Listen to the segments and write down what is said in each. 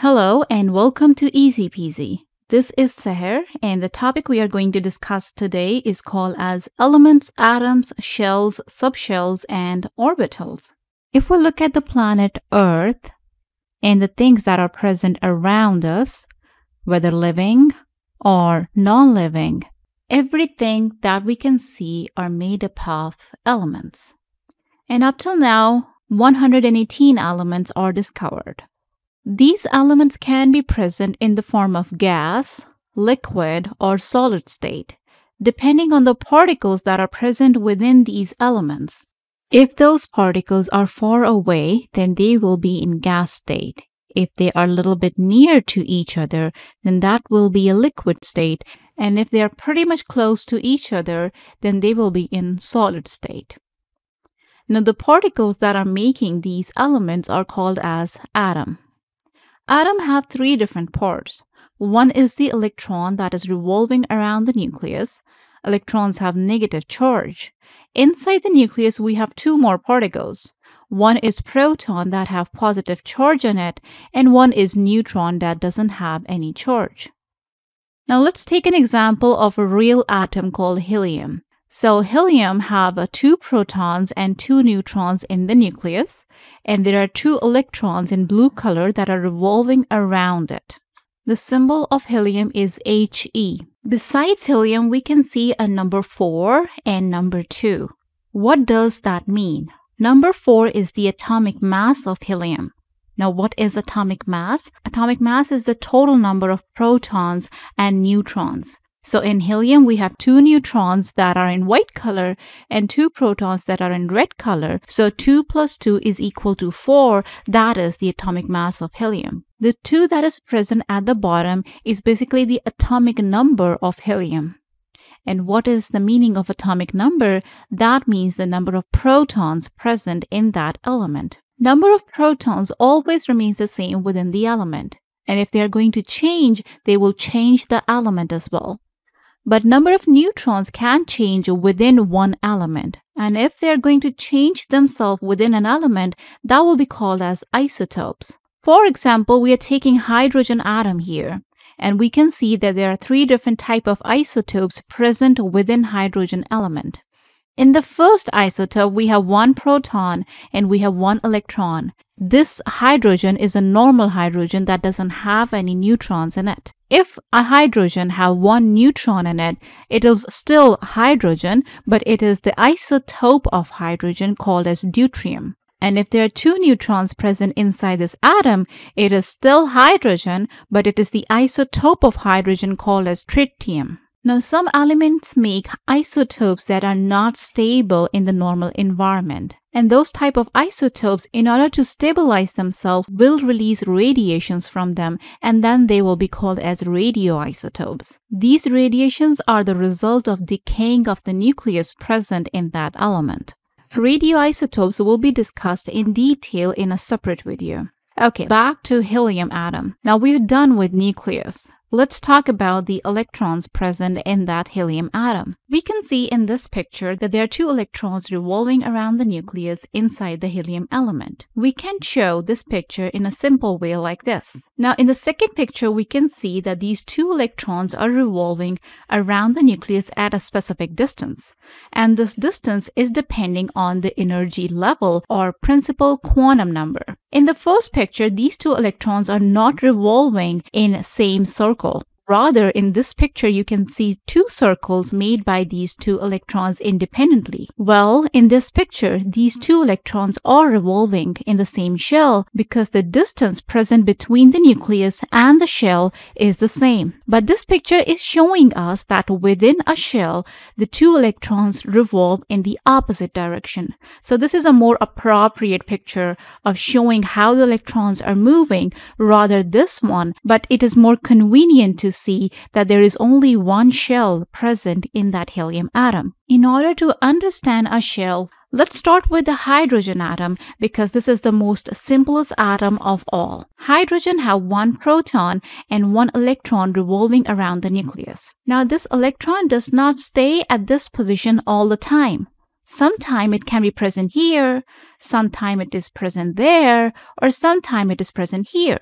Hello and welcome to Easy Peasy. This is Seher and the topic we are going to discuss today is called as elements, atoms, shells, subshells, and orbitals. If we look at the planet Earth and the things that are present around us, whether living or non-living, everything that we can see are made up of elements. And up till now, 118 elements are discovered. These elements can be present in the form of gas, liquid, or solid state, depending on the particles that are present within these elements. If those particles are far away, then they will be in gas state. If they are a little bit near to each other, then that will be a liquid state. And if they are pretty much close to each other, then they will be in solid state. Now, the particles that are making these elements are called as atom. Atom have three different parts. One is the electron that is revolving around the nucleus. Electrons have negative charge. Inside the nucleus, we have two more particles. One is proton that have positive charge on it, and one is neutron that doesn't have any charge. Now let's take an example of a real atom called helium. So helium have two protons and two neutrons in the nucleus, and there are two electrons in blue color that are revolving around it. The symbol of helium is He. Besides helium, we can see a number 4 and number 2. What does that mean? Number 4 is the atomic mass of helium. Now, what is atomic mass? Atomic mass is the total number of protons and neutrons. So in helium, we have two neutrons that are in white color and two protons that are in red color. So 2 plus 2 is equal to 4. That is the atomic mass of helium. The 2 that is present at the bottom is basically the atomic number of helium. And what is the meaning of atomic number? That means the number of protons present in that element. Number of protons always remains the same within the element. And if they are going to change, they will change the element as well but number of neutrons can change within one element. And if they're going to change themselves within an element, that will be called as isotopes. For example, we are taking hydrogen atom here, and we can see that there are three different type of isotopes present within hydrogen element. In the first isotope, we have one proton and we have one electron. This hydrogen is a normal hydrogen that doesn't have any neutrons in it. If a hydrogen have one neutron in it, it is still hydrogen, but it is the isotope of hydrogen called as deuterium. And if there are two neutrons present inside this atom, it is still hydrogen, but it is the isotope of hydrogen called as tritium. Now, some elements make isotopes that are not stable in the normal environment. And those type of isotopes, in order to stabilize themselves, will release radiations from them, and then they will be called as radioisotopes. These radiations are the result of decaying of the nucleus present in that element. Radioisotopes will be discussed in detail in a separate video. Okay, back to helium atom. Now we're done with nucleus. Let's talk about the electrons present in that helium atom. We can see in this picture that there are two electrons revolving around the nucleus inside the helium element. We can show this picture in a simple way like this. Now in the second picture, we can see that these two electrons are revolving around the nucleus at a specific distance. And this distance is depending on the energy level or principal quantum number. In the first picture, these two electrons are not revolving in same circle. Rather, in this picture, you can see two circles made by these two electrons independently. Well, in this picture, these two electrons are revolving in the same shell because the distance present between the nucleus and the shell is the same. But this picture is showing us that within a shell, the two electrons revolve in the opposite direction. So this is a more appropriate picture of showing how the electrons are moving rather this one, but it is more convenient to see that there is only one shell present in that helium atom. In order to understand a shell, Let's start with the hydrogen atom because this is the most simplest atom of all. Hydrogen have one proton and one electron revolving around the nucleus. Now this electron does not stay at this position all the time. Sometime it can be present here, sometime it is present there, or sometime it is present here.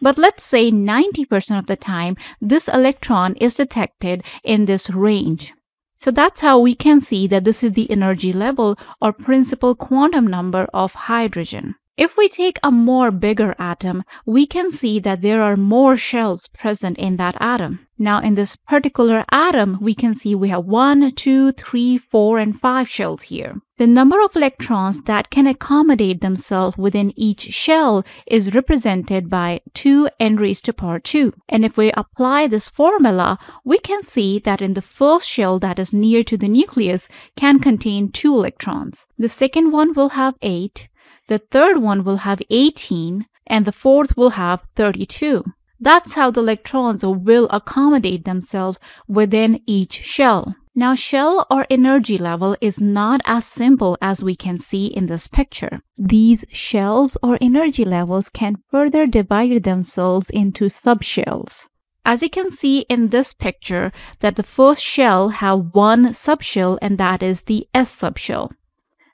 But let's say 90% of the time, this electron is detected in this range. So that's how we can see that this is the energy level or principal quantum number of hydrogen. If we take a more bigger atom, we can see that there are more shells present in that atom. Now in this particular atom, we can see we have one, two, three, four, and 5 shells here. The number of electrons that can accommodate themselves within each shell is represented by 2 n raised to power 2. And if we apply this formula, we can see that in the first shell that is near to the nucleus can contain 2 electrons. The second one will have 8, the third one will have 18, and the fourth will have 32. That's how the electrons will accommodate themselves within each shell. Now, shell or energy level is not as simple as we can see in this picture. These shells or energy levels can further divide themselves into subshells. As you can see in this picture that the first shell have one subshell and that is the S subshell.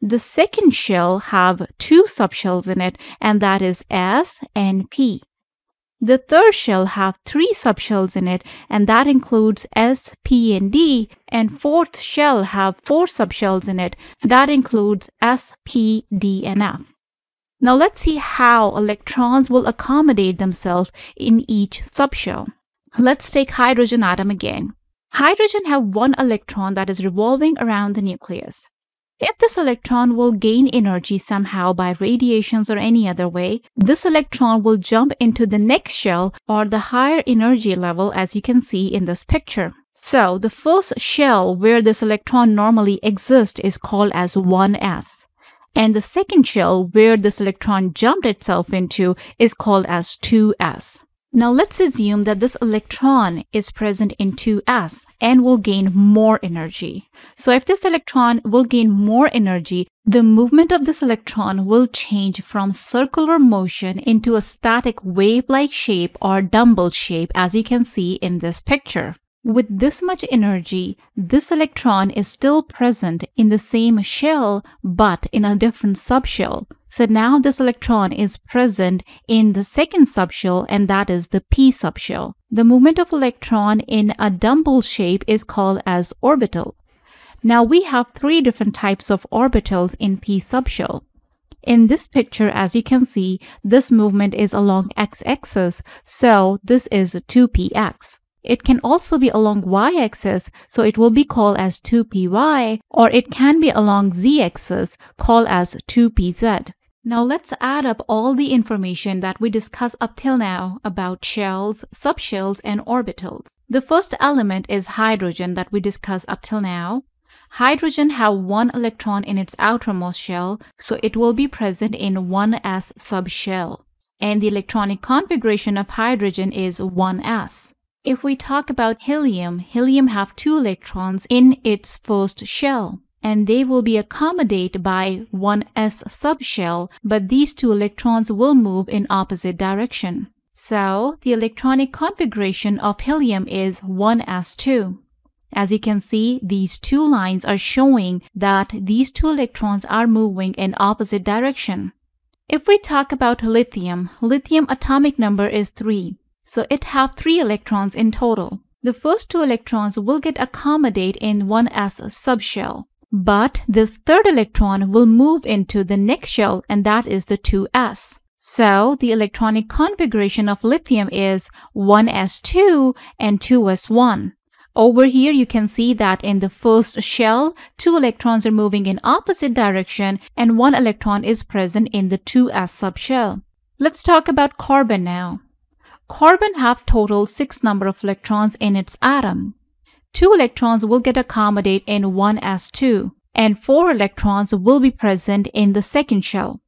The second shell have two subshells in it, and that is S and P. The third shell have three subshells in it, and that includes S, P, and D. And fourth shell have four subshells in it. That includes S, P, D, and F. Now let's see how electrons will accommodate themselves in each subshell. Let's take hydrogen atom again. Hydrogen have one electron that is revolving around the nucleus. If this electron will gain energy somehow by radiations or any other way, this electron will jump into the next shell or the higher energy level as you can see in this picture. So the first shell where this electron normally exists is called as 1s. And the second shell where this electron jumped itself into is called as 2s. Now let's assume that this electron is present in 2s and will gain more energy. So if this electron will gain more energy, the movement of this electron will change from circular motion into a static wave-like shape or dumbbell shape as you can see in this picture. With this much energy, this electron is still present in the same shell but in a different subshell. So now this electron is present in the second subshell and that is the p subshell. The movement of electron in a dumbbell shape is called as orbital. Now we have three different types of orbitals in p subshell. In this picture, as you can see, this movement is along x-axis, so this is 2px. It can also be along y-axis, so it will be called as 2py, or it can be along z-axis, called as 2pz. Now let's add up all the information that we discussed up till now about shells, subshells, and orbitals. The first element is hydrogen that we discussed up till now. Hydrogen have one electron in its outermost shell, so it will be present in 1s subshell. And the electronic configuration of hydrogen is 1s. If we talk about helium, helium have two electrons in its first shell and they will be accommodated by one s subshell, but these two electrons will move in opposite direction. So the electronic configuration of helium is 1s2. As you can see, these two lines are showing that these two electrons are moving in opposite direction. If we talk about lithium, lithium atomic number is 3 so it have three electrons in total. The first two electrons will get accommodate in one subshell, but this third electron will move into the next shell and that is the 2s. So the electronic configuration of lithium is 1s2 and 2s1. Over here, you can see that in the first shell, two electrons are moving in opposite direction and one electron is present in the 2s subshell. Let's talk about carbon now. Carbon have total 6 number of electrons in its atom. 2 electrons will get accommodated in 1s2 and 4 electrons will be present in the second shell.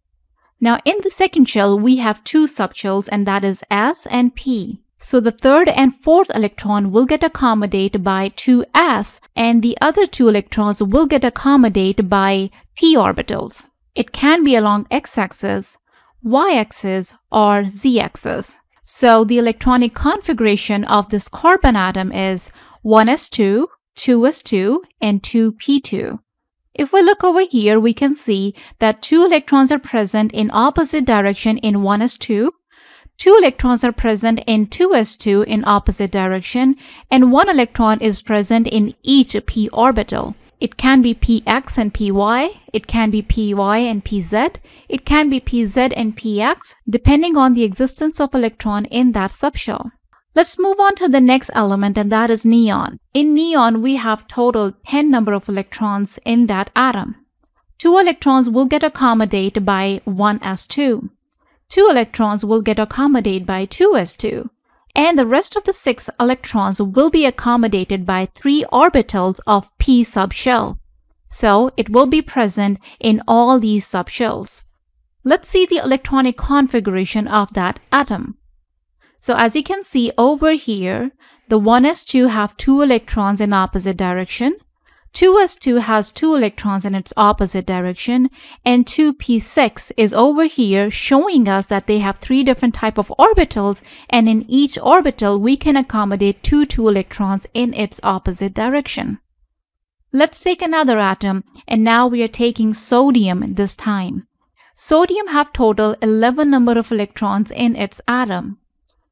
Now in the second shell we have two subshells and that is s and p. So the third and fourth electron will get accommodated by 2s and the other two electrons will get accommodated by p orbitals. It can be along x-axis, y-axis or z-axis. So the electronic configuration of this carbon atom is 1s2, 2s2, and 2p2. If we look over here, we can see that two electrons are present in opposite direction in 1s2, two electrons are present in 2s2 in opposite direction and one electron is present in each p orbital. It can be px and py, it can be py and pz, it can be pz and px depending on the existence of electron in that subshell. Let's move on to the next element and that is neon. In neon, we have total 10 number of electrons in that atom. Two electrons will get accommodated by 1s2. Two electrons will get accommodated by 2s2 and the rest of the six electrons will be accommodated by three orbitals of p subshell. So it will be present in all these subshells. Let's see the electronic configuration of that atom. So as you can see over here, the 1s2 have two electrons in opposite direction, 2s2 has two electrons in its opposite direction and 2p6 is over here showing us that they have three different type of orbitals and in each orbital we can accommodate two 2 electrons in its opposite direction. Let's take another atom and now we are taking sodium this time. Sodium have total 11 number of electrons in its atom.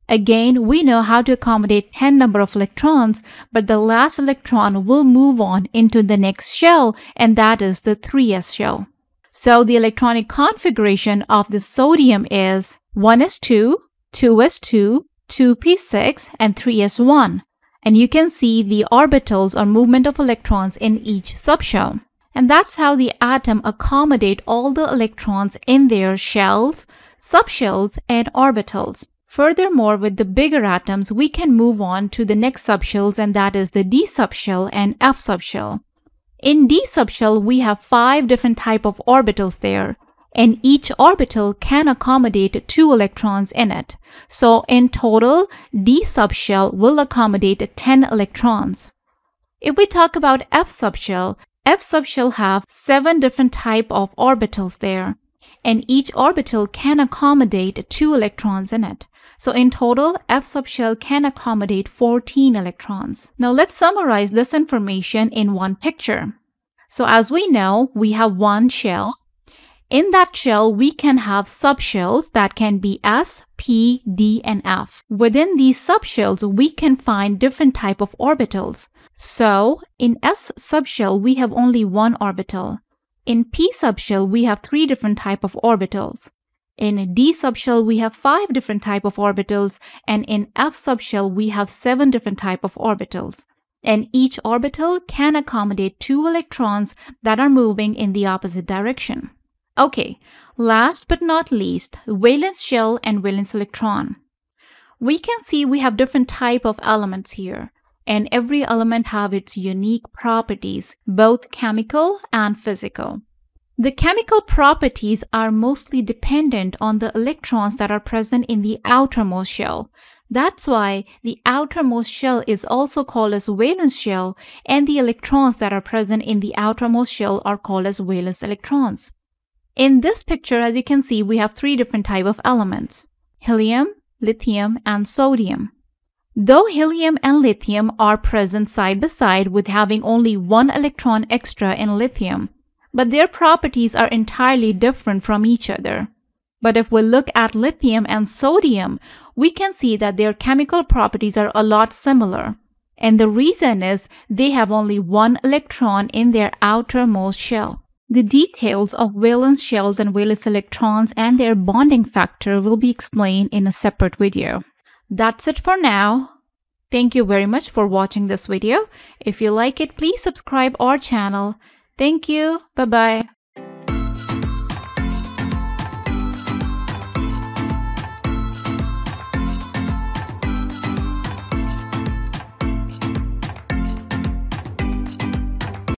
Again, we know how to accommodate 10 number of electrons, but the last electron will move on into the next shell, and that is the 3s shell. So the electronic configuration of the sodium is 1s2, 2s2, 2p6, and 3s1. And you can see the orbitals or movement of electrons in each subshell. And that's how the atom accommodate all the electrons in their shells, subshells, and orbitals. Furthermore, with the bigger atoms, we can move on to the next subshells and that is the D subshell and F subshell. In D subshell, we have five different type of orbitals there and each orbital can accommodate two electrons in it. So in total, D subshell will accommodate 10 electrons. If we talk about F subshell, F subshell have seven different type of orbitals there and each orbital can accommodate two electrons in it. So in total, F subshell can accommodate 14 electrons. Now let's summarize this information in one picture. So as we know, we have one shell. In that shell, we can have subshells that can be S, P, D, and F. Within these subshells, we can find different type of orbitals. So in S subshell, we have only one orbital. In p subshell, we have three different type of orbitals. In d subshell, we have five different type of orbitals, and in f subshell, we have seven different type of orbitals. And each orbital can accommodate two electrons that are moving in the opposite direction. Okay, last but not least, valence shell and valence electron. We can see we have different type of elements here and every element have its unique properties, both chemical and physical. The chemical properties are mostly dependent on the electrons that are present in the outermost shell. That's why the outermost shell is also called as valence shell and the electrons that are present in the outermost shell are called as valence electrons. In this picture, as you can see, we have three different type of elements, helium, lithium, and sodium. Though helium and lithium are present side by side with having only one electron extra in lithium, but their properties are entirely different from each other. But if we look at lithium and sodium, we can see that their chemical properties are a lot similar. And the reason is they have only one electron in their outermost shell. The details of valence shells and valence electrons and their bonding factor will be explained in a separate video. That's it for now. Thank you very much for watching this video. If you like it, please subscribe our channel. Thank you. Bye-bye.